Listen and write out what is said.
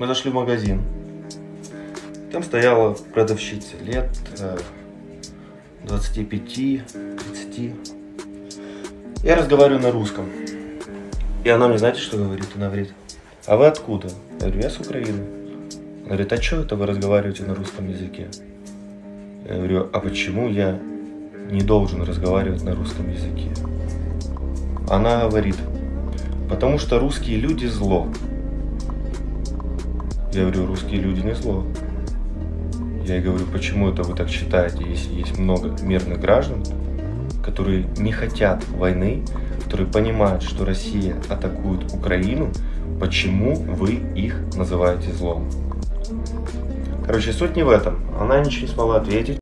Мы зашли в магазин. Там стояла продавщица лет э, 25-30. Я разговариваю на русском. И она мне, знаете, что говорит? Она говорит, а вы откуда? Я говорю, я с Украины. Она говорит, а что это вы разговариваете на русском языке? Я говорю, а почему я не должен разговаривать на русском языке? Она говорит, потому что русские люди зло. Я говорю, русские люди не зло. Я ей говорю, почему это вы так считаете, если есть много мирных граждан, которые не хотят войны, которые понимают, что Россия атакует Украину, почему вы их называете злом? Короче, суть не в этом. Она ничего не смогла ответить.